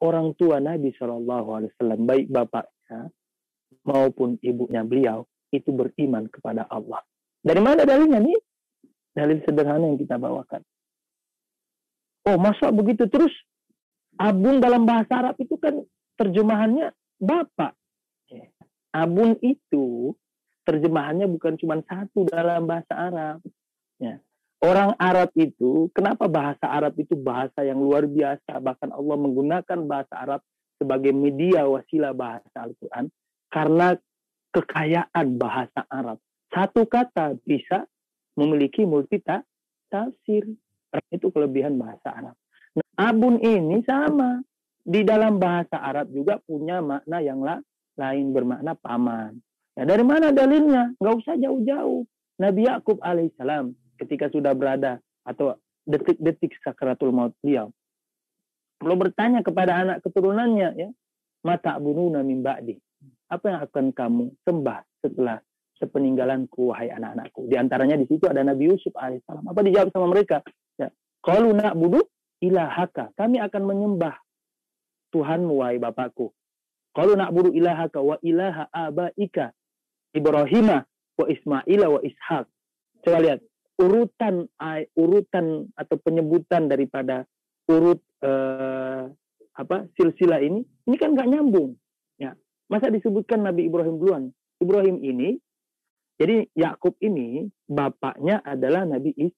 orang tua Nabi Shallallahu Alaihi Wasallam baik bapaknya maupun ibunya beliau itu beriman kepada Allah. Dari mana dalilnya nih? Dalil sederhana yang kita bawakan. Oh, masa begitu terus? Abun dalam bahasa Arab itu kan terjemahannya bapak. Abun itu terjemahannya bukan cuma satu dalam bahasa Arab. Orang Arab itu, kenapa bahasa Arab itu bahasa yang luar biasa? Bahkan Allah menggunakan bahasa Arab sebagai media wasilah bahasa Al-Quran. Karena kekayaan bahasa Arab. Satu kata bisa memiliki multi tafsir. Itu kelebihan bahasa Arab. Nah, abun ini sama. Di dalam bahasa Arab juga punya makna yang lain bermakna paman. Ya, dari mana dalilnya? Nggak usah jauh-jauh. Nabi Yakub alaihissalam ketika sudah berada atau detik-detik sakratul maut beliau. Perlu bertanya kepada anak keturunannya ya, mata bununa min ba'di. Apa yang akan kamu sembah setelah sepeninggalanku wahai anak-anakku? Di antaranya di situ ada Nabi Yusuf alaihissalam. Apa dijawab sama mereka? Ya, kalau nak budu ilahaka, kami akan menyembah Tuhanmu wahai Bapakku. Kalau nak budu ilahaka wa ilaha abaika Ibrahimah wa Ismaila wa Ishak. Coba lihat, urutan urutan atau penyebutan daripada urut eh, apa silsilah ini ini kan nggak nyambung. Ya masa disebutkan Nabi Ibrahim duluan? Ibrahim ini jadi Yakub ini bapaknya adalah Nabi Is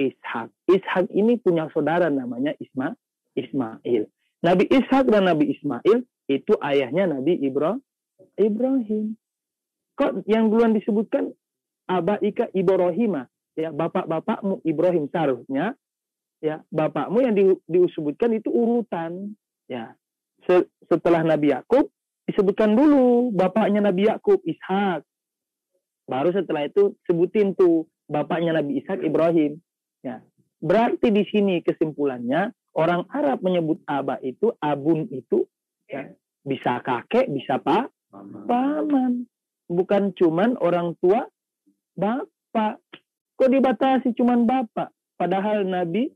Ishak. Ishak ini punya saudara namanya Isma Ismail. Nabi Ishak dan Nabi Ismail itu ayahnya Nabi Ibrahim Ibrahim. Kok yang duluan disebutkan Abaika Ibrahimah ya bapak-bapakmu Ibrahim seharusnya ya bapakmu yang di, disebutkan itu urutan. Ya Se, setelah Nabi Yakub disebutkan dulu bapaknya Nabi Yakub Ishak. Baru setelah itu sebutin tuh bapaknya Nabi Ishak Ibrahim. Ya berarti di sini kesimpulannya orang Arab menyebut abah itu abun itu ya bisa kakek bisa pak paman. Bukan cuman orang tua bapak Kok dibatasi cuman bapak? Padahal Nabi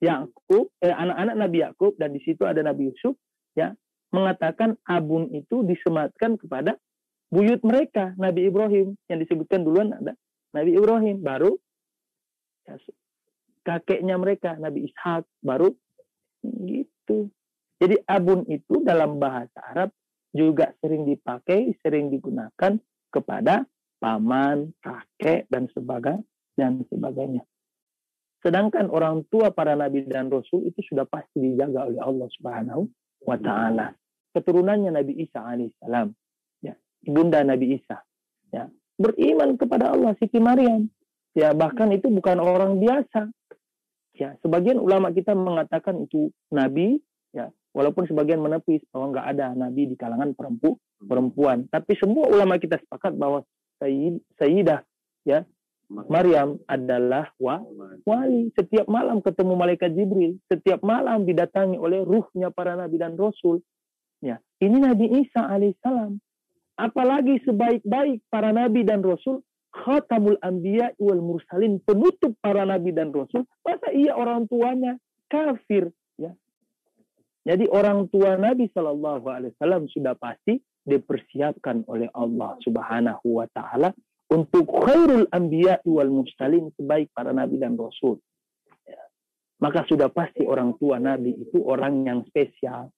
Yakub, eh, anak-anak Nabi Yakub dan di situ ada Nabi Yusuf, ya mengatakan abun itu disematkan kepada buyut mereka Nabi Ibrahim yang disebutkan duluan ada Nabi Ibrahim baru ya, kakeknya mereka Nabi Ishak baru gitu. Jadi abun itu dalam bahasa Arab juga sering dipakai, sering digunakan kepada paman, kakek dan sebagainya dan sebagainya. Sedangkan orang tua para nabi dan rasul itu sudah pasti dijaga oleh Allah Subhanahu wa taala. Keturunannya Nabi Isa alaihissalam, ya, ibunda Nabi Isa, ya, beriman kepada Allah Siti Maryam. Ya, bahkan itu bukan orang biasa. Ya, sebagian ulama kita mengatakan itu nabi, ya, walaupun sebagian menepis bahwa nggak ada nabi di kalangan perempu, perempuan. Tapi semua ulama kita sepakat bahwa Sayyid, Sayyidah ya Maryam adalah wa, wali. Setiap malam ketemu malaikat Jibril. Setiap malam didatangi oleh ruhnya para nabi dan rasul. Ya, ini Nabi Isa alaihissalam. Apalagi sebaik-baik para nabi dan rasul, khatamul anbiya wal mursalin, penutup para nabi dan rasul. Masa iya orang tuanya kafir? Ya. Jadi orang tua Nabi Shallallahu Alaihi Wasallam sudah pasti dipersiapkan oleh Allah Subhanahu Wa Taala untuk khairul anbiya wal mursalin sebaik para nabi dan rasul. Ya. Maka sudah pasti orang tua nabi itu orang yang spesial.